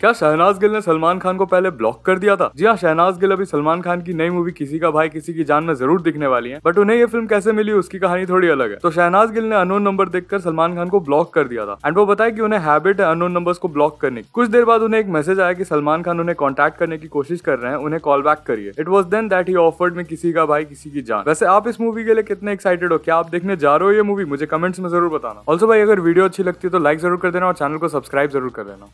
क्या शहनाज गिल ने सलमान खान को पहले ब्लॉक कर दिया था? जी हाँ शहनाज गिल अभी सलमान खान की नई मूवी किसी का भाई, किसी की जान में ज़रूर दिखने वाली है। बट उन्हें ये फ़िल्म कैसे मिली, उसकी कहानी थोड़ी अलग है। तो शहनाज गिल ने अनोन नंबर देखकर सलमान खान को ब्लॉक कर दिया था। एंड वो बताया कि उन्हें हैबिट है अनोन नंबर को ब्लॉक करने की। कुछ देर बाद उन्हें एक मैसेज आया कि सलमान खान उन्हें कॉन्टैक्ट करने की कोशिश कर रहे हैं, उन्हें कॉल बैक करिए। It was then that he offered में किसी का भाई, किसी की जान। वैसे आप इस मूवी के लिए कितने एक्साइटेड हो? क्या आप देखने जा रहे हो ये मूवी मुझे कमेंट्स में ज़रूर बताना। ऑल्सो भाई, अगर वीडियो अच्छी लगती है तो लाइक ज़रूर कर देना और चैनल को सब्सक्राइब ज़रूर कर देना।